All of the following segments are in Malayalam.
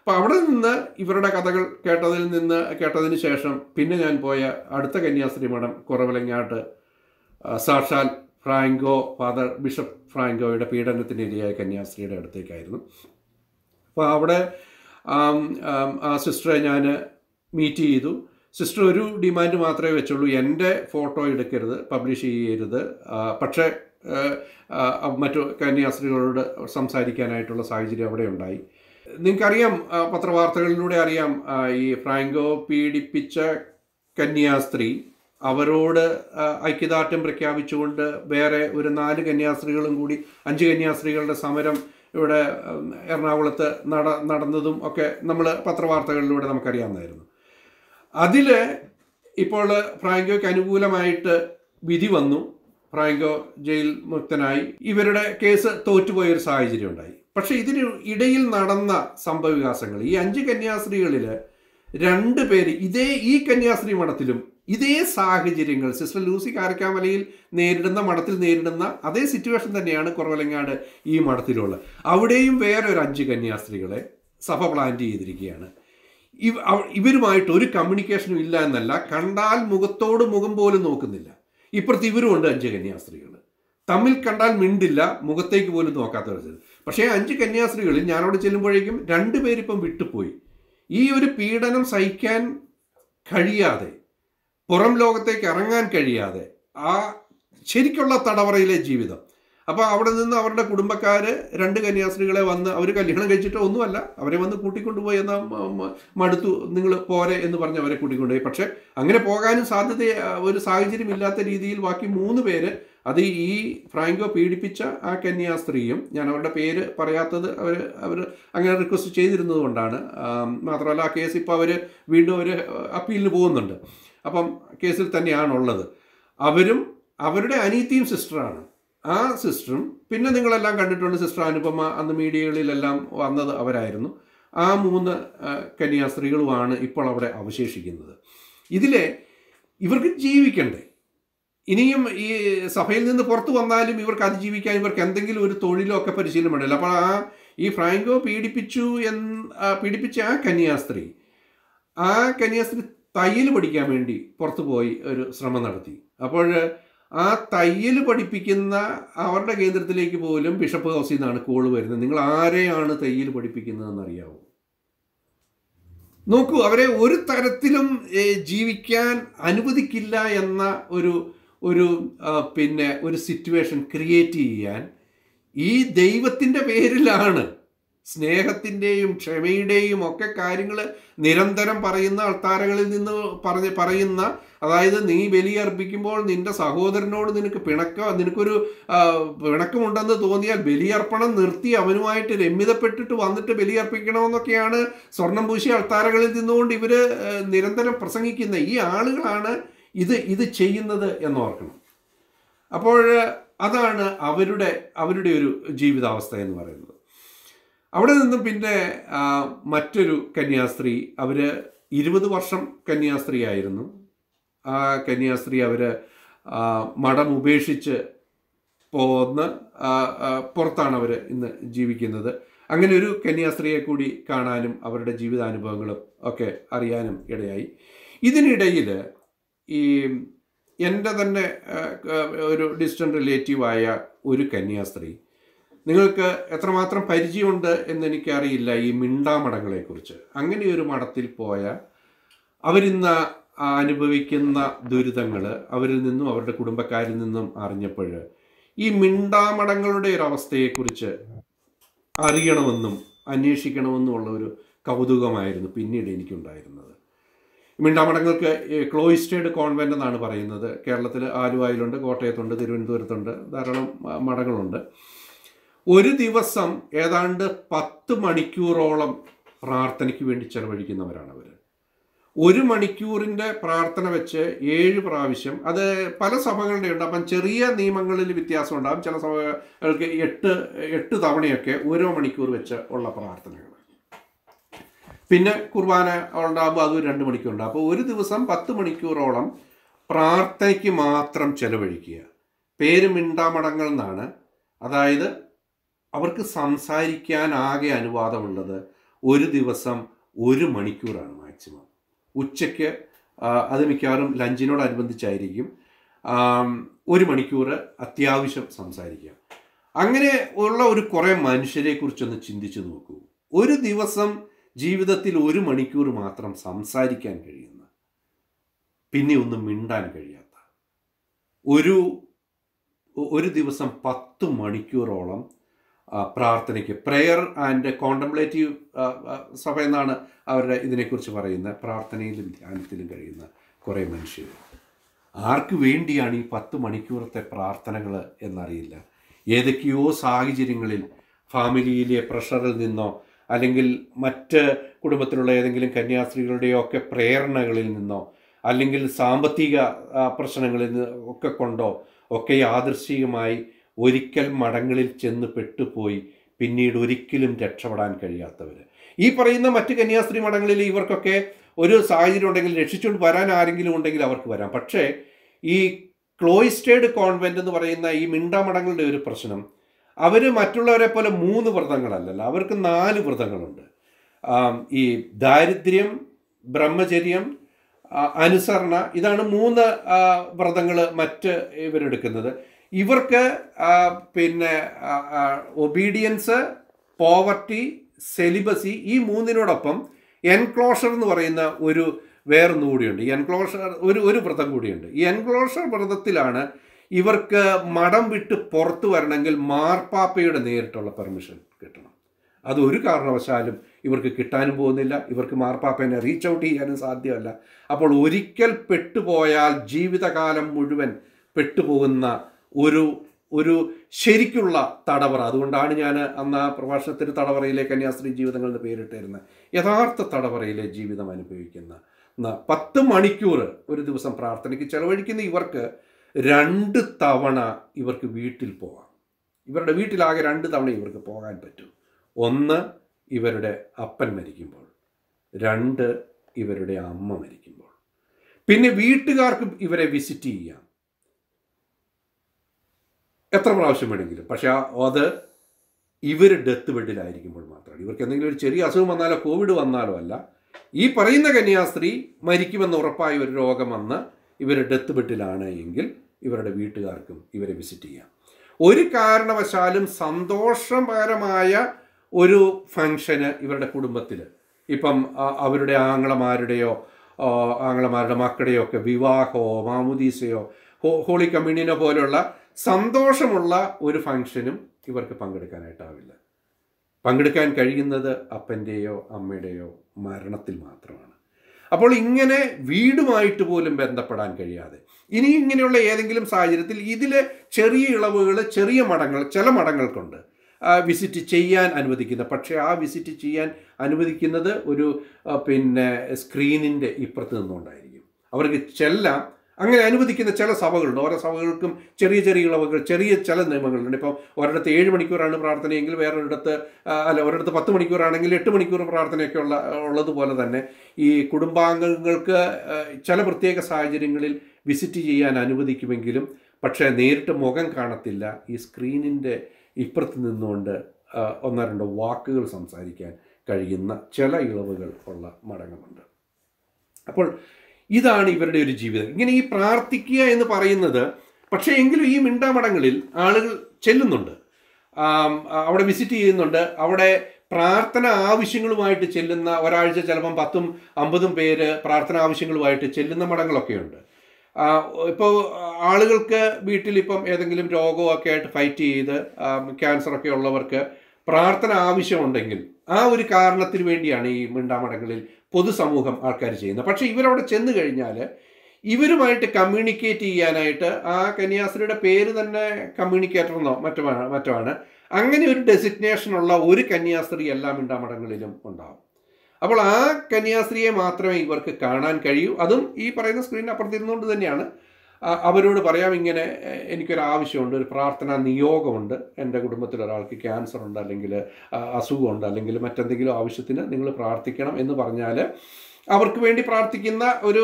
അപ്പോൾ അവിടെ നിന്ന് ഇവരുടെ കഥകൾ കേട്ടതിൽ നിന്ന് കേട്ടതിന് ശേഷം പിന്നെ ഞാൻ പോയ അടുത്ത കന്യാസ്ത്രീ മഠം കുറവലങ്ങാട്ട് സാക്ഷാൽ ഫ്രാങ്കോ ഫാദർ ബിഷപ്പ് ഫ്രാങ്കോയുടെ പീഡനത്തിന് ഇരയായ കന്യാസ്ത്രീയുടെ അടുത്തേക്കായിരുന്നു. അപ്പോൾ അവിടെ ആം, സിസ്റ്ററെ ഞാൻ മീറ്റ് ചെയ്തു. സിസ്റ്റർ ഒരു ഡിമാൻഡ് മാത്രമേ വെച്ചുള്ളൂ. എന്റെ ഫോട്ടോ എടുക്കരുത് പബ്ലിഷ് ചെയ്യരുത്. പക്ഷേ മറ്റു കന്യാസ്ത്രീകളോട് സംസാരിക്കാനായിട്ടുള്ള സാഹചര്യം അവിടെ ഉണ്ടായി. നിങ്ങൾക്കറിയാം പത്രവാർത്തകളിലൂടെ അറിയാം ഈ ഫ്രാങ്കോ പീഡിപ്പിച്ച കന്യാസ്ത്രീ അവരോട് ഐക്യദാർഢ്യം പ്രഖ്യാപിച്ചുകൊണ്ട് വേറെ ഒരു നാല് കന്യാസ്ത്രീകളും കൂടി അഞ്ച് കന്യാസ്ത്രീകളുടെ സമരം ഇവിടെ എറണാകുളത്ത് നട നടന്നതും ഒക്കെ നമ്മൾ പത്രവാർത്തകളിലൂടെ നമുക്കറിയാവുന്നതായിരുന്നു. അതിൽ ഇപ്പോൾ ഫ്രാങ്കോയ്ക്ക് അനുകൂലമായിട്ട് വിധി വന്നു. ഫ്രാങ്കോ ജയിൽ മുക്തനായി ഇവരുടെ കേസ് തോറ്റുപോയൊരു സാഹചര്യം ഉണ്ടായി. പക്ഷെ ഇതിന് ഇടയിൽ നടന്ന സംഭവവികാസങ്ങൾ ഈ അഞ്ച് കന്യാസ്ത്രീകളിൽ രണ്ട് പേര് ഇതേ ഈ കന്യാസ്ത്രീ മഠത്തിലും ഇതേ സാഹചര്യങ്ങൾ സിസ്റ്റർ ലൂസി കാരക്കാമലയിൽ നേരിടുന്ന മഠത്തിൽ നേരിടുന്ന അതേ സിറ്റുവേഷൻ തന്നെയാണ് കുറവലങ്ങാട് ഈ മഠത്തിലുള്ള അവിടെയും വേറെ ഒരു അഞ്ച് കന്യാസ്ത്രീകളെ സഭ പ്ലാൻ ചെയ്തിരിക്കുകയാണ്. ഇവ ഇവരുമായിട്ട് ഒരു കമ്മ്യൂണിക്കേഷനും ഇല്ല എന്നല്ല കണ്ടാൽ മുഖത്തോട് മുഖം പോലും നോക്കുന്നില്ല. ഇപ്പുറത്ത് ഇവരും ഉണ്ട് അഞ്ച് കന്യാസ്ത്രീകൾ തമ്മിൽ കണ്ടാൽ മിണ്ടില്ല മുഖത്തേക്ക് പോലും നോക്കാത്ത നോക്കാത്തവർ പക്ഷേ അഞ്ച് കന്യാസ്ത്രീകളിൽ ഞാനവിടെ ചെല്ലുമ്പോഴേക്കും രണ്ടുപേരിപ്പം വിട്ടുപോയി. ഈ ഒരു പീഡനം സഹിക്കാൻ കഴിയാതെ പുറം ലോകത്തേക്ക് ഇറങ്ങാൻ കഴിയാതെ ആ ശരിക്കുള്ള തടവറയിലെ ജീവിതം. അപ്പോൾ അവിടെ നിന്ന് അവരുടെ കുടുംബക്കാർ രണ്ട് കന്യാസ്ത്രീകളെ വന്ന് അവർ കല്യാണം കഴിച്ചിട്ടോ ഒന്നുമല്ല അവരെ വന്ന് കൂട്ടിക്കൊണ്ടുപോയി എന്നാൽ മടുത്തു നിങ്ങൾ പോരെ എന്ന് പറഞ്ഞ് അവരെ കൂട്ടിക്കൊണ്ടുപോയി. പക്ഷേ അങ്ങനെ പോകാനും സാധ്യത ഒരു സാഹചര്യം ഇല്ലാത്ത രീതിയിൽ ബാക്കി മൂന്ന് പേര് അത് ഈ ഫ്രാങ്കോ പീഡിപ്പിച്ച ആ കന്യാ സ്ത്രീയും ഞാൻ അവരുടെ പേര് പറയാത്തത് അവർ അവർ അങ്ങനെ റിക്വസ്റ്റ് ചെയ്തിരുന്നത് കൊണ്ടാണ്. മാത്രമല്ല ആ കേസ് ഇപ്പോൾ അവർ വീണ്ടും അവർ അപ്പീലിന് പോകുന്നുണ്ട്. അപ്പം കേസിൽ തന്നെയാണുള്ളത്. അവരും അവരുടെ അനീതിയും സിസ്റ്ററാണ്. ആ സിസ്റ്ററും പിന്നെ നിങ്ങളെല്ലാം കണ്ടിട്ടുണ്ട് സിസ്റ്റർ അനുപമ അന്ന് മീഡിയകളിലെല്ലാം വന്നത് അവരായിരുന്നു. ആ മൂന്ന് കന്യാസ്ത്രീകളുമാണ് ഇപ്പോൾ അവിടെ അവശേഷിക്കുന്നത്. ഇതിലെ ഇവർക്ക് ജീവിക്കണ്ടേ? ഇനിയും ഈ സഭയിൽ നിന്ന് പുറത്തു വന്നാലും ഇവർക്ക് അതിജീവിക്കാൻ ഇവർക്ക് എന്തെങ്കിലും ഒരു തൊഴിലോ ഒക്കെ പരിശീലനം ഉണ്ടല്ലോ അപ്പോൾ ആ ഈ ഫ്രാങ്കോ പീഡിപ്പിച്ചു എന്ന് പീഡിപ്പിച്ച ആ കന്യാസ്ത്രീ ആ കന്യാസ്ത്രീ തയ്യൽ പഠിക്കാൻ വേണ്ടി പുറത്തു പോയി ഒരു ശ്രമം നടത്തി. അപ്പോൾ ആ തയ്യൽ പഠിപ്പിക്കുന്ന അവരുടെ കേന്ദ്രത്തിലേക്ക് പോലും ബിഷപ്പ് ഹൗസിൽ നിന്നാണ് കോൾ വരുന്നത്. നിങ്ങൾ ആരെയാണ് തയ്യൽ പഠിപ്പിക്കുന്നതെന്ന് അറിയാവോ നോക്കൂ അവരെ ഒരു തരത്തിലും ജീവിക്കാൻ അനുവദിക്കില്ല എന്ന ഒരു ഒരു പിന്നെ ഒരു സിറ്റുവേഷൻ ക്രിയേറ്റ് ചെയ്യാൻ ഈ ദൈവത്തിന്റെ പേരിലാണ് സ്നേഹത്തിന്റെയും ക്ഷമയുടെയും ഒക്കെ കാര്യങ്ങൾ നിരന്തരം പറയുന്ന അൾത്താരകളിൽ നിന്ന് പറഞ്ഞ് പറയുന്ന അതായത് നീ ബലിയർപ്പിക്കുമ്പോൾ നിന്റെ സഹോദരനോട് നിനക്ക് പിണക്ക നിനക്കൊരു പിണക്കമുണ്ടെന്ന് തോന്നിയാൽ ബലിയർപ്പണം നിർത്തി അവനുമായിട്ട് രമ്യതപ്പെട്ടിട്ട് വന്നിട്ട് ബലിയർപ്പിക്കണമെന്നൊക്കെയാണ് സ്വർണം പൂശി അൾത്താരകളിൽ നിന്നുകൊണ്ട് ഇവർ നിരന്തരം പ്രസംഗിക്കുന്ന ഈ ആളുകളാണ് ഇത് ഇത് ചെയ്യുന്നത് എന്നോർക്കണം. അപ്പോൾ അതാണ് അവരുടെ അവരുടെ ഒരു ജീവിതാവസ്ഥ എന്ന് പറയുന്നത്. അവിടെ നിന്നും പിന്നെ മറ്റൊരു കന്യാസ്ത്രീ അവർ ഇരുപത് വർഷം കന്യാസ്ത്രീ ആയിരുന്നു. ആ കന്യാസ്ത്രീ അവർ മഠം ഉപേക്ഷിച്ച് പോന്ന് പുറത്താണ് അവർ ഇന്ന് ജീവിക്കുന്നത്. അങ്ങനെ ഒരു കന്യാസ്ത്രീയെ കൂടി കാണാനും അവരുടെ ജീവിതാനുഭവങ്ങളും ഒക്കെ അറിയാനും ഇടയായി. ഇതിനിടയിൽ ഈ എന്റെ തന്നെ ഒരു ഡിസ്റ്റന്റ് റിലേറ്റീവായ ഒരു കന്യാസ്ത്രീ. നിങ്ങൾക്ക് എത്രമാത്രം പരിചയമുണ്ട് എന്നെനിക്കറിയില്ല ഈ മിണ്ടാ മഠങ്ങളെക്കുറിച്ച് അങ്ങനെ ഒരു മഠത്തിൽ പോയ അവരിന്ന് അനുഭവിക്കുന്ന ദുരിതങ്ങൾ അവരിൽ നിന്നും അവരുടെ കുടുംബക്കാരിൽ നിന്നും അറിഞ്ഞപ്പോൾ ഈ മിണ്ടാമടങ്ങളുടെ ഒരു അവസ്ഥയെക്കുറിച്ച് അറിയണമെന്നും അന്വേഷിക്കണമെന്നും ഉള്ള ഒരു കൗതുകമായിരുന്നു പിന്നീട് എനിക്കുണ്ടായിരുന്നത്. മിണ്ടാമടങ്ങൾക്ക് ക്ലോയിസ്റ്റേഡ് കോൺവെന്റ് എന്നാണ് പറയുന്നത്. കേരളത്തിൽ ആലുവായിലുണ്ട് കോട്ടയത്തുണ്ട് തിരുവനന്തപുരത്തുണ്ട് ധാരാളം മഠങ്ങളുണ്ട്. ഒരു ദിവസം ഏതാണ്ട് പത്ത് മണിക്കൂറോളം പ്രാർത്ഥനയ്ക്ക് വേണ്ടി ചെലവഴിക്കുന്നവരാണ് അവർ ഒരു മണിക്കൂറിന്റെ പ്രാർത്ഥന വെച്ച് ഏഴ് പ്രാവശ്യം അത് പല സഭകളുടെ ഉണ്ട്. അപ്പം ചെറിയ നിയമങ്ങളിൽ വ്യത്യാസം ഉണ്ടാകും ചില സഭകൾക്ക് എട്ട് എട്ട് തവണയൊക്കെ ഓരോ മണിക്കൂർ വെച്ച് ഉള്ള പ്രാർത്ഥനകൾ. പിന്നെ കുർബാന ഉണ്ടാകുമ്പോൾ അതൊരു രണ്ട് മണിക്കൂറുണ്ട്. അപ്പോൾ ഒരു ദിവസം പത്ത് മണിക്കൂറോളം പ്രാർത്ഥനയ്ക്ക് മാത്രം ചെലവഴിക്കുക. പേര് മിണ്ടാമടങ്ങൾ എന്നാണ്. അതായത് അവർക്ക് സംസാരിക്കാൻ ആകെ അനുവാദമുള്ളത് ഒരു ദിവസം ഒരു മണിക്കൂറാണ് മാക്സിമം. ഉച്ചയ്ക്ക് അത് മിക്കവാറും ലഞ്ചിനോടനുബന്ധിച്ചായിരിക്കും. ഒരു മണിക്കൂർ അത്യാവശ്യം സംസാരിക്കുക. അങ്ങനെ ഉള്ള ഒരു കുറേ മനുഷ്യരെ കുറിച്ചൊന്ന് ചിന്തിച്ചു നോക്കൂ. ഒരു ദിവസം ജീവിതത്തിൽ ഒരു മണിക്കൂർ മാത്രം സംസാരിക്കാൻ കഴിയുന്ന പിന്നെ ഒന്നും മിണ്ടാൻ കഴിയാത്ത ഒരു ഒരു ദിവസം പത്ത് മണിക്കൂറോളം പ്രാർത്ഥനയ്ക്ക് പ്രെയർ ആൻഡ് കോണ്ടംപ്ലേറ്റീവ് സഭ എന്നാണ് അവരുടെ ഇതിനെക്കുറിച്ച് പറയുന്നത് പ്രാർത്ഥനയിലും ധ്യാനത്തിലും കഴിയുന്ന കുറേ മനുഷ്യർ. ആർക്ക് വേണ്ടിയാണ് ഈ പത്ത് മണിക്കൂറത്തെ പ്രാർത്ഥനകൾ എന്നറിയില്ല. ഏതൊക്കെയോ സാഹചര്യങ്ങളിൽ ഫാമിലിയിലെ പ്രഷറിൽ നിന്നോ അല്ലെങ്കിൽ മറ്റ് കുടുംബത്തിലുള്ള ഏതെങ്കിലും കന്യാസ്ത്രീകളുടെയോ ഒക്കെ പ്രേരണകളിൽ നിന്നോ അല്ലെങ്കിൽ സാമ്പത്തിക പ്രശ്നങ്ങളിൽ ഒക്കെ കൊണ്ടോ ഒക്കെ യാദൃശ്ചികമായി ഒരിക്കൽ മടങ്ങളിൽ ചെന്ന് പെട്ടുപോയി പിന്നീട് ഒരിക്കലും രക്ഷപ്പെടാൻ കഴിയാത്തവർ ഈ പറയുന്ന മറ്റ് കന്യാസ്ത്രീ മഠങ്ങളിൽ ഇവർക്കൊക്കെ ഒരു സാഹചര്യം ഉണ്ടെങ്കിൽ രക്ഷിച്ചുകൊണ്ട് വരാൻ ആരെങ്കിലും ഉണ്ടെങ്കിൽ അവർക്ക് വരാം. പക്ഷേ ഈ ക്ലോയിസ്റ്റേഡ് കോൺവെന്റ് എന്ന് പറയുന്ന ഈ മിണ്ടാമഠങ്ങളുടെ ഒരു പ്രശ്നം അവർ മറ്റുള്ളവരെ പോലെ മൂന്ന് വ്രതങ്ങളല്ലല്ലോ. അവർക്ക് നാല് വ്രതങ്ങളുണ്ട്. ഈ ദാരിദ്ര്യം ബ്രഹ്മചര്യം അനുസരണ ഇതാണ് മൂന്ന് വ്രതങ്ങൾ മറ്റ് ഇവരെടുക്കുന്നത്. ഇവർക്ക് പിന്നെ ഒബീഡിയൻസ് പോവർട്ടി സെലിബസി ഈ മൂന്നിനോടൊപ്പം എൻക്ലോഷർ എന്ന് പറയുന്ന ഒരു വേറൊന്നും കൂടിയുണ്ട്. എൻക്ലോഷർ ഒരു ഒരു വ്രതം കൂടിയുണ്ട്. ഈ എൻക്ലോഷർ വ്രതത്തിലാണ് ഇവർക്ക് മഠം വിട്ട് പുറത്തു വരണമെങ്കിൽ മാർപ്പാപ്പയുടെ നേരിട്ടുള്ള പെർമിഷൻ കിട്ടണം. അത് ഒരു കാരണവശാലും ഇവർക്ക് കിട്ടാനും പോകുന്നില്ല. ഇവർക്ക് മാർപ്പാപ്പനെ റീച്ച് ഔട്ട് ചെയ്യാനും സാധ്യമല്ല. അപ്പോൾ ഒരിക്കൽ പെട്ടുപോയാൽ ജീവിതകാലം മുഴുവൻ പെട്ടുപോകുന്ന ഒരു ഒരു ശരിക്കുള്ള തടവറ. അതുകൊണ്ടാണ് ഞാൻ അന്ന് ആ പ്രഭാഷണത്തിന് തടവറയിലെ കന്യാസ്ത്രീ ജീവിതങ്ങൾ എന്ന് പേരിട്ടിരുന്നത്. യഥാർത്ഥ തടവറയിലെ ജീവിതം അനുഭവിക്കുന്ന പത്ത് മണിക്കൂർ ഒരു ദിവസം പ്രാർത്ഥനയ്ക്ക് ചെലവഴിക്കുന്ന ഇവർക്ക് രണ്ട് തവണ ഇവർക്ക് വീട്ടിൽ പോകാം ഇവരുടെ വീട്ടിലാകെ രണ്ട് തവണ ഇവർക്ക് പോകാൻ പറ്റും. ഒന്ന് ഇവരുടെ അപ്പൻ മരിക്കുമ്പോൾ. രണ്ട് ഇവരുടെ അമ്മ മരിക്കുമ്പോൾ. പിന്നെ വീട്ടുകാർക്ക് ഇവരെ വിസിറ്റ് ചെയ്യാം. എത്ര പ്രാവശ്യം വേണമെങ്കിലും. പക്ഷേ അത് ഇവർ ഡെത്ത് ബെഡിലായിരിക്കുമ്പോൾ മാത്രമാണ്. ഇവർക്ക് എന്തെങ്കിലും ഒരു ചെറിയ അസുഖം വന്നാലോ കോവിഡ് വന്നാലോ അല്ല. ഈ പറയുന്ന കന്യാസ്ത്രീ മരിക്കുമെന്ന് ഉറപ്പായ ഒരു രോഗം വന്ന് ഇവർ ഡെത്ത് ബെഡിലാണ് എങ്കിൽ ഇവരുടെ വീട്ടുകാർക്കും ഇവരെ വിസിറ്റ് ചെയ്യാം. ഒരു കാരണവശാലും സന്തോഷകരമായ ഒരു ഫങ്ഷന് ഇവരുടെ കുടുംബത്തിൽ ഇപ്പം അവരുടെ ആങ്ങളമാരുടെയോ ആങ്ങളമാരുടെ മക്കളുടെയോ ഒക്കെ വിവാഹമോ മാമുദീസയോ ഹോളി കമ്മ്യൂണിയനോ പോലെയുള്ള സന്തോഷമുള്ള ഒരു ഫങ്ഷനും ഇവർക്ക് പങ്കെടുക്കാനായിട്ടാവില്ല. പങ്കെടുക്കാൻ കഴിയുന്നത് അപ്പന്റെയോ അമ്മയുടെയോ മരണത്തിൽ മാത്രമാണ്. അപ്പോൾ ഇങ്ങനെ വീടുമായിട്ട് പോലും ബന്ധപ്പെടാൻ കഴിയാതെ. ഇനി ഇങ്ങനെയുള്ള ഏതെങ്കിലും സാഹചര്യത്തിൽ ഇതിൽ ചെറിയ ഇളവുകൾ ചെറിയ മഠങ്ങൾ ചില മഠങ്ങൾക്കുണ്ട്. വിസിറ്റ് ചെയ്യാൻ അനുവദിക്കുന്ന പക്ഷേ ആ വിസിറ്റ് ചെയ്യാൻ അനുവദിക്കുന്നത് ഒരു പിന്നെ സ്ക്രീനിന്റെ ഇപ്പുറത്ത് നിന്നുകൊണ്ടായിരിക്കും. അവർക്ക് ചെല്ലാം അങ്ങനെ അനുവദിക്കുന്ന ചില സഭകളുണ്ട്. ഓരോ സഭകൾക്കും ചെറിയ ചെറിയ ഇളവുകൾ ചെറിയ ചില നിയമങ്ങളുണ്ട്. ഇപ്പം ഒരിടത്ത് ഏഴ് മണിക്കൂറാണ് പ്രാർത്ഥനയെങ്കിൽ വേറൊരിടത്ത് അല്ല ഒരിടത്ത് പത്ത് മണിക്കൂറാണെങ്കിൽ എട്ട് മണിക്കൂർ പ്രാർത്ഥനയൊക്കെ ഉള്ള ഉള്ളതുപോലെ തന്നെ ഈ കുടുംബാംഗങ്ങൾക്ക് ചില പ്രത്യേക സാഹചര്യങ്ങളിൽ വിസിറ്റ് ചെയ്യാൻ അനുവദിക്കുമെങ്കിലും പക്ഷേ നേരിട്ട് മുഖം കാണത്തില്ല. ഈ സ്ക്രീനിന്റെ ഇപ്പുറത്ത് നിന്നുകൊണ്ട് ഒന്നോ രണ്ടോ വാക്കുകൾ സംസാരിക്കാൻ കഴിയുന്ന ചില ഇളവുകൾ ഉള്ള മടങ്ങുന്നുണ്ട് അപ്പോൾ ഇതാണ് ഇവരുടെ ഒരു ജീവിതം. ഇങ്ങനെ ഈ പ്രാർത്ഥിക്കുക എന്ന് പറയുന്നത് പക്ഷേ എങ്കിലും ഈ മിണ്ടാമടങ്ങളിൽ ആളുകൾ ചെല്ലുന്നുണ്ട്. അവിടെ വിസിറ്റ് ചെയ്യുന്നുണ്ട്. അവിടെ പ്രാർത്ഥന ആവശ്യങ്ങളുമായിട്ട് ചെല്ലുന്ന ഒരാഴ്ച ചിലപ്പം പത്തും അമ്പതും പേര് പ്രാർത്ഥന ആവശ്യങ്ങളുമായിട്ട് ചെല്ലുന്ന മടങ്ങളൊക്കെയുണ്ട് ഇപ്പോൾ ആളുകൾക്ക് വീട്ടിൽ ഇപ്പം ഏതെങ്കിലും രോഗമൊക്കെ ആയിട്ട് ഫൈറ്റ് ചെയ്ത് ക്യാൻസറൊക്കെ ഉള്ളവർക്ക് പ്രാർത്ഥന ആവശ്യമുണ്ടെങ്കിൽ ആ ഒരു കാരണത്തിന് വേണ്ടിയാണ് ഈ മിണ്ടാമടങ്ങളിൽ പൊതുസമൂഹം ആൾക്കാർ ചെയ്യുന്നത്. പക്ഷേ ഇവരവിടെ ചെന്ന് കഴിഞ്ഞാൽ ഇവരുമായിട്ട് കമ്മ്യൂണിക്കേറ്റ് ചെയ്യാനായിട്ട് ആ കന്യാസ്ത്രീയുടെ പേര് തന്നെ കമ്മ്യൂണിക്കേറ്റർ എന്നോ മറ്റുമാണ് മറ്റുമാണ് അങ്ങനെ ഒരു ഡെസിഗ്നേഷൻ ഉള്ള ഒരു കന്യാസ്ത്രീ എല്ലാ മിണ്ടാമടങ്ങളിലും ഉണ്ടാവും. അപ്പോൾ ആ കന്യാസ്ത്രീയെ മാത്രമേ ഇവർക്ക് കാണാൻ കഴിയൂ. അതും ഈ പറയുന്ന സ്ക്രീനിന് അപ്പുറത്തിരുന്നുകൊണ്ട് തന്നെയാണ്. അവരോട് പറയാം ഇങ്ങനെ എനിക്കൊരു ആവശ്യമുണ്ട് ഒരു പ്രാർത്ഥനാ നിയോഗമുണ്ട് എന്റെ കുടുംബത്തിൽ ഒരാൾക്ക് ക്യാൻസർ ഉണ്ട് അല്ലെങ്കിൽ അസുഖമുണ്ട് അല്ലെങ്കിൽ മറ്റെന്തെങ്കിലും ആവശ്യത്തിന് നിങ്ങൾ പ്രാർത്ഥിക്കണം എന്ന് പറഞ്ഞാൽ അവർക്ക് വേണ്ടി പ്രാർത്ഥിക്കുന്ന ഒരു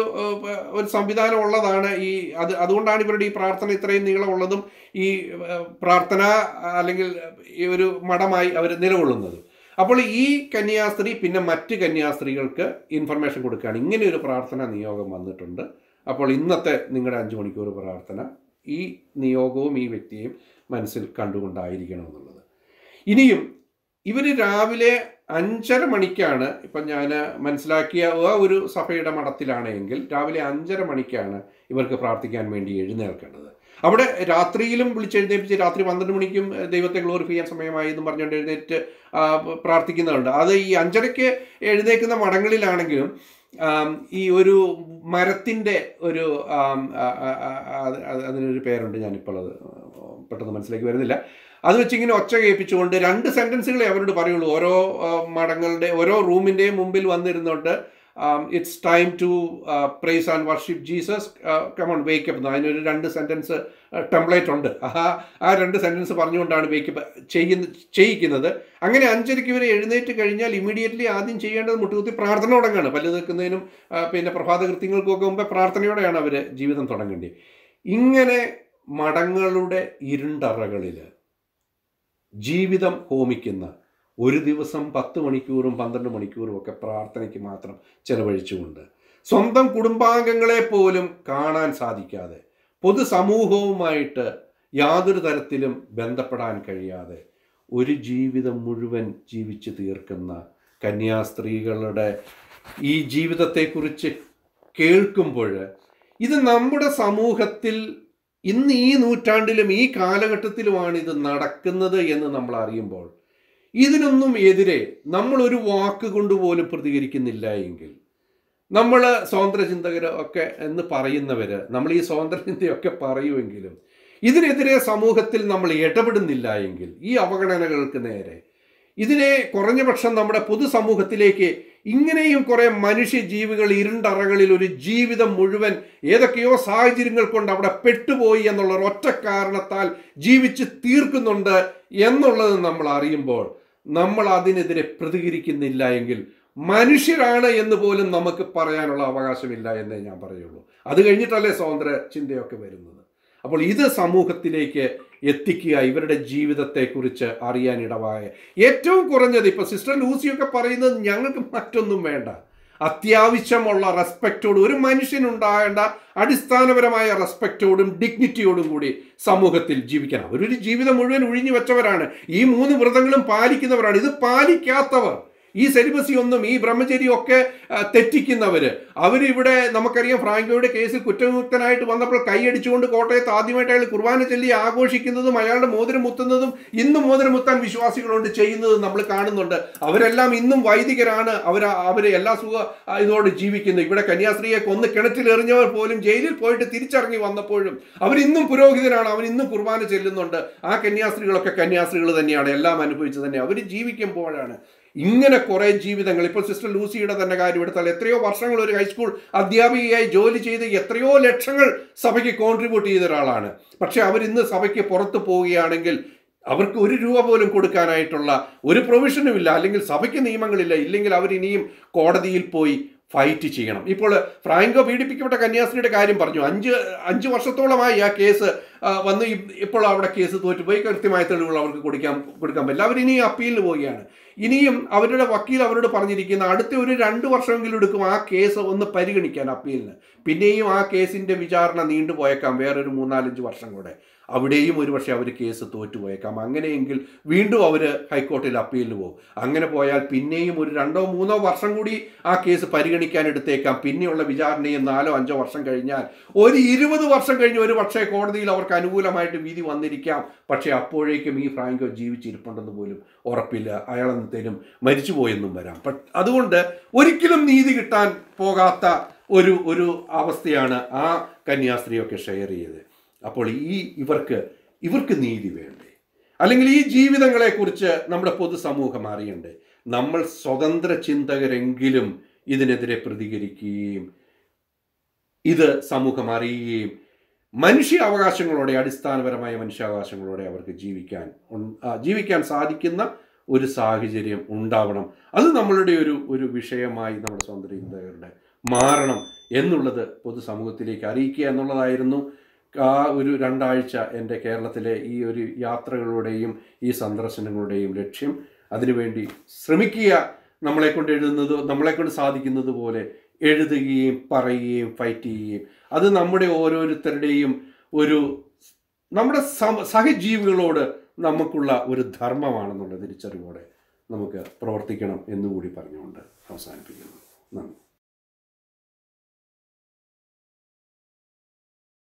ഒരു സംവിധാനം ഉള്ളതാണ് ഈ അത് അതുകൊണ്ടാണ് ഇവരുടെ ഈ പ്രാർത്ഥന ഇത്രയും നീളമുള്ളതും ഈ പ്രാർത്ഥന അല്ലെങ്കിൽ ഈ ഒരു മഠമായി അവർ നിലകൊള്ളുന്നത്. അപ്പോൾ ഈ കന്യാസ്ത്രീ പിന്നെ മറ്റ് കന്യാസ്ത്രീകൾക്ക് ഇൻഫർമേഷൻ കൊടുക്കുകയാണ്. ഇങ്ങനെ ഒരു പ്രാർത്ഥന നിയോഗം വന്നിട്ടുണ്ട്. അപ്പോൾ ഇന്നത്തെ നിങ്ങളുടെ അഞ്ച് മണിക്കൂർ പ്രാർത്ഥന ഈ നിയോഗവും ഈ വ്യക്തിയും മനസ്സിൽ കണ്ടുകൊണ്ടായിരിക്കണം എന്നുള്ളത് ഇനിയും ഇവർ രാവിലെ അഞ്ചര മണിക്കാണ് ഇപ്പം ഞാൻ മനസ്സിലാക്കിയ ആ ഒരു സഭയുടെ മഠത്തിലാണ് എങ്കിൽ രാവിലെ അഞ്ചര മണിക്കാണ് ഇവർക്ക് പ്രാർത്ഥിക്കാൻ വേണ്ടി എഴുന്നേൽക്കേണ്ടത്. അവിടെ രാത്രിയിലും വിളിച്ചെഴുന്നേപ്പിച്ച് രാത്രി പന്ത്രണ്ട് മണിക്കും ദൈവത്തെ ഗ്ലോറിഫൈ ചെയ്യാൻ സമയമായി എന്ന് പറഞ്ഞുകൊണ്ട് എഴുന്നേറ്റ് പ്രാർത്ഥിക്കുന്നതുണ്ട് അത് ഈ അഞ്ചരയ്ക്ക് എഴുന്നേക്കുന്ന മഠങ്ങളിലാണെങ്കിലും ഈ ഒരു മരത്തിന്റെ ഒരു അതിനൊരു പേരുണ്ട് ഞാനിപ്പോൾ അത് പെട്ടെന്ന് മനസ്സിലേക്ക് വരുന്നില്ല. അത് വെച്ചിങ്ങനെ ഒച്ച കേൾപ്പിച്ചുകൊണ്ട് രണ്ട് സെന്റൻസുകളെ അവരോട് പറയുള്ളൂ. ഓരോ മഠങ്ങളുടെ ഓരോ റൂമിന്റെയും മുമ്പിൽ വന്നിരുന്നോട്ട് it's time to praise and worship Jesus come on wake up എന്ന് അതിനൊരു രണ്ട് സെന്റൻസ് ടെംപ്ലേറ്റ് ഉണ്ട്. ആ രണ്ട് സെന്റൻസ് പറഞ്ഞുകൊണ്ടാണ് വേക്കപ്പ് ചെയ്യുന്ന ചെയ്യിക്കുന്നത്. അങ്ങനെ അഞ്ചരയ്ക്ക് ഇവരെ എഴുന്നേറ്റ് കഴിഞ്ഞാൽ ഇമീഡിയറ്റ്ലി ആദ്യം ചെയ്യേണ്ടത് മുട്ടുകുത്തി പ്രാർത്ഥന തുടങ്ങുകയാണ് പല്ല് തീർക്കുന്നതിനും ആ, പിന്നെ പ്രഭാത കൃത്യങ്ങൾക്കൊക്കെ മുമ്പേ പ്രാർത്ഥനയോടെയാണ് അവർ ജീവിതം തുടങ്ങേണ്ടത്. ഇങ്ങനെ മഠങ്ങളുടെ ഇരുണ്ടറകളിൽ ജീവിതം ഹോമിക്കുന്ന ഒരു ദിവസം പത്ത് മണിക്കൂറും പന്ത്രണ്ട് മണിക്കൂറും ഒക്കെ പ്രാർത്ഥനയ്ക്ക് മാത്രം ചെലവഴിച്ചുകൊണ്ട് സ്വന്തം കുടുംബാംഗങ്ങളെ പോലും കാണാൻ സാധിക്കാതെ പൊതുസമൂഹവുമായിട്ട് യാതൊരു തരത്തിലും ബന്ധപ്പെടാൻ കഴിയാതെ ഒരു ജീവിതം മുഴുവൻ ജീവിച്ചു തീർക്കുന്ന കന്യാസ്ത്രീകളുടെ ഈ ജീവിതത്തെക്കുറിച്ച് കേൾക്കുമ്പോൾ ഇത് നമ്മുടെ സമൂഹത്തിൽ ഇന്ന് ഈ നൂറ്റാണ്ടിലും ഈ കാലഘട്ടത്തിലുമാണ് ഇത് നടക്കുന്നത് എന്ന് നമ്മൾ അറിയുമ്പോൾ ഇതിനൊന്നും എതിരെ നമ്മൾ ഒരു വാക്ക് കൊണ്ട് പോലും പ്രതികരിക്കുന്നില്ല എങ്കിൽ നമ്മൾ സ്വതന്ത്ര ചിന്തകർ ഒക്കെ എന്ന് പറയുന്നവർ നമ്മൾ ഈ സ്വതന്ത്ര ചിന്തയൊക്കെ പറയുമെങ്കിലും ഇതിനെതിരെ സമൂഹത്തിൽ നമ്മൾ ഇടപെടുന്നില്ല എങ്കിൽ ഈ അവഗണനകൾക്ക് നേരെ ഇതിനെ കുറഞ്ഞ പക്ഷം നമ്മുടെ പൊതുസമൂഹത്തിലേക്ക് ഇങ്ങനെയും കുറേ മനുഷ്യജീവികൾ ഇരുണ്ടറകളിൽ ഒരു ജീവിതം മുഴുവൻ ഏതൊക്കെയോ സാഹചര്യങ്ങൾ കൊണ്ട് അവിടെ പെട്ടുപോയി എന്നുള്ള ഒറ്റ കാരണത്താൽ ജീവിച്ച് തീർക്കുന്നുണ്ട് എന്നുള്ളത് നമ്മൾ അറിയുമ്പോൾ നമ്മൾ അതിനെതിരെ പ്രതികരിക്കുന്നില്ല എങ്കിൽ മനുഷ്യരാണ് എന്ന് പോലും നമുക്ക് പറയാനുള്ള അവകാശമില്ല എന്നേ ഞാൻ പറയുള്ളൂ. അത് കഴിഞ്ഞിട്ടല്ലേ സ്വതന്ത്ര ചിന്തയൊക്കെ വരുന്നത്. അപ്പോൾ ഇത് സമൂഹത്തിലേക്ക് എത്തിക്കുക ഇവരുടെ ജീവിതത്തെക്കുറിച്ച് അറിയാനിടവായ ഏറ്റവും കുറഞ്ഞത് ഇപ്പോൾ സിസ്റ്റർ ലൂസിയൊക്കെ പറയുന്നത് ഞങ്ങൾക്ക് മറ്റൊന്നും വേണ്ട. അത്യാവശ്യമുള്ള റെസ്പെക്റ്റോട് ഒരു മനുഷ്യനുണ്ടാകേണ്ട അടിസ്ഥാനപരമായ റെസ്പെക്റ്റോടും ഡിഗ്നിറ്റിയോടും കൂടി സമൂഹത്തിൽ ജീവിക്കണം. അവരൊരു ജീവിതം മുഴുവൻ ഒഴിഞ്ഞു വെച്ചവരാണ്. ഈ മൂന്ന് വ്രതങ്ങളും പാലിക്കുന്നവരാണ്. ഇത് പാലിക്കാത്തവർ ഈ സെലിബസി ഒന്നും ഈ ബ്രഹ്മചര്യം ഒക്കെ തെറ്റിക്കുന്നവർ അവരിവിടെ നമുക്കറിയാം ഫ്രാങ്കോയുടെ കേസിൽ കുറ്റമുക്തനായിട്ട് വന്നപ്പോൾ കൈയടിച്ചുകൊണ്ട് കോട്ടയത്ത് ആദ്യമായിട്ട് അയാൾ കുർബാന ചൊല്ലി ആഘോഷിക്കുന്നതും അയാളുടെ മോതിരം മുത്തുന്നതും ഇന്നും മോതിരം മുത്താൻ വിശ്വാസികളുണ്ട് ചെയ്യുന്നതും നമ്മൾ കാണുന്നുണ്ട്. അവരെല്ലാം ഇന്നും വൈദികരാണ്. അവർ അവർ എല്ലാ സുഖ ഇതോട് ജീവിക്കുന്നു. ഇവിടെ കന്യാസ്ത്രീയെ കൊന്ന് കിണറ്റിലെറിഞ്ഞവർ പോലും ജയിലിൽ പോയിട്ട് തിരിച്ചറങ്ങി വന്നപ്പോഴും അവരിന്നും പുരോഹിതനാണ്. അവൻ ഇന്നും കുർബാന ചെല്ലുന്നുണ്ട്. ആ കന്യാസ്ത്രീകളൊക്കെ കന്യാസ്ത്രീകൾ തന്നെയാണ്. എല്ലാം അനുഭവിച്ചു തന്നെ. അവർ ജീവിക്കുമ്പോഴാണ്. ഇങ്ങനെ കുറേ ജീവിതങ്ങൾ ഇപ്പോൾ സിസ്റ്റർ ലൂസിയുടെ തന്നെ കാര്യം എടുത്താൽ എത്രയോ വർഷങ്ങൾ ഒരു ഹൈസ്കൂൾ അധ്യാപികയായി ജോലി ചെയ്ത് എത്രയോ ലക്ഷങ്ങൾ സഭയ്ക്ക് കോൺട്രിബ്യൂട്ട് ചെയ്ത ഒരാളാണ്. പക്ഷെ അവരിന്ന് സഭയ്ക്ക് പുറത്തു പോവുകയാണെങ്കിൽ അവർക്ക് ഒരു രൂപ പോലും കൊടുക്കാനായിട്ടുള്ള ഒരു പ്രൊവിഷനും ഇല്ല. അല്ലെങ്കിൽ സഭയ്ക്ക് നിയമങ്ങളില്ല. ഇല്ലെങ്കിൽ അവർ ഇനിയും കോടതിയിൽ പോയി ഫൈറ്റ് ചെയ്യണം. ഇപ്പോൾ ഫ്രാങ്കോ പീഡിപ്പിക്കപ്പെട്ട കന്യാസ്ത്രീയുടെ കാര്യം പറഞ്ഞു. അഞ്ച് അഞ്ച് വർഷത്തോളമായി ആ കേസ് വന്ന് ഇപ്പോൾ അവിടെ കേസ് തോറ്റുപോയി കൃത്യമായ തെളിവുകൾ അവർക്ക് കൊടുക്കാൻ കൊടുക്കാൻ പറ്റില്ല. അവർ ഇനിയും അപ്പീലിന് പോവുകയാണ്. ഇനിയും അവരുടെ വക്കീൽ അവരോട് പറഞ്ഞിരിക്കുന്ന അടുത്ത ഒരു രണ്ട് വർഷമെങ്കിലും എടുക്കും ആ കേസ് ഒന്ന് പരിഗണിക്കാൻ അപ്പീലിന്. പിന്നെയും ആ കേസിന്റെ വിചാരണ നീണ്ടുപോയേക്കാം വേറൊരു മൂന്നാലഞ്ച് വർഷം കൂടെ. അവിടെയും ഒരുപക്ഷെ അവർ കേസ് തോറ്റുപോയേക്കാം. അങ്ങനെയെങ്കിൽ വീണ്ടും അവർ ഹൈക്കോർട്ടിൽ അപ്പീലിന് പോകും. അങ്ങനെ പോയാൽ പിന്നെയും ഒരു രണ്ടോ മൂന്നോ വർഷം കൂടി ആ കേസ് പരിഗണിക്കാൻ എടുത്തേക്കാം. പിന്നെയുള്ള വിചാരണയും നാലോ അഞ്ചോ വർഷം കഴിഞ്ഞാൽ ഒരു ഇരുപത് വർഷം കഴിഞ്ഞ് ഒരു പക്ഷേ കോടതിയിൽ അവർക്ക് അനുകൂലമായിട്ട് വിധി വന്നിരിക്കാം. പക്ഷേ അപ്പോഴേക്കും ഈ ഫ്രാങ്കോ ജീവിച്ചിരിപ്പുണ്ടെന്ന് പോലും ഉറപ്പില്ല. അയാൾ എന്നത്തേലും മരിച്ചുപോയെന്നും വരാം. അതുകൊണ്ട് ഒരിക്കലും നീതി കിട്ടാൻ പോകാത്ത ഒരു ഒരു അവസ്ഥയാണ് ആ കന്യാസ്ത്രീയൊക്കെ ഷെയർ ചെയ്തത്. അപ്പോൾ ഈ ഇവർക്ക് ഇവർക്ക് നീതി വേണ്ടേ? അല്ലെങ്കിൽ ഈ ജീവിതങ്ങളെക്കുറിച്ച് നമ്മുടെ പൊതുസമൂഹം അറിയണ്ടേ? നമ്മൾ സ്വതന്ത്ര ചിന്തകരെങ്കിലും ഇതിനെതിരെ പ്രതികരിക്കുകയും ഇത് സമൂഹം അറിയുകയും മനുഷ്യ അവകാശങ്ങളോടെ അടിസ്ഥാനപരമായ മനുഷ്യാവകാശങ്ങളോടെ അവർക്ക് ജീവിക്കാൻ ജീവിക്കാൻ സാധിക്കുന്ന ഒരു സാഹചര്യം ഉണ്ടാവണം. അത് നമ്മളുടെ ഒരു ഒരു വിഷയമായി നമ്മുടെ സ്വതന്ത്ര ചിന്തകരുടെ മാറണം എന്നുള്ളത് പൊതുസമൂഹത്തിലേക്ക് അറിയിക്കുക എന്നുള്ളതായിരുന്നു ആ ഒരു രണ്ടാഴ്ച എന്റെ കേരളത്തിലെ ഈ ഒരു യാത്രകളുടെയും ഈ സന്ദർശനങ്ങളുടെയും ലക്ഷ്യം. അതിനുവേണ്ടി ശ്രമിക്കുക നമ്മളെ കൊണ്ട് എഴുതുന്നത് നമ്മളെ കൊണ്ട് സാധിക്കുന്നത് പോലെ എഴുതുകയും പറയുകയും ഫൈറ്റ് ചെയ്യുകയും. അത് നമ്മുടെ ഓരോരുത്തരുടെയും ഒരു നമ്മുടെ സഹജീവികളോട് നമുക്കുള്ള ഒരു ധർമ്മമാണെന്നുള്ള തിരിച്ചറിവോടെ നമുക്ക് പ്രവർത്തിക്കണം എന്നുകൂടി പറഞ്ഞുകൊണ്ട് അവസാനിപ്പിക്കുന്നു. നന്ദി.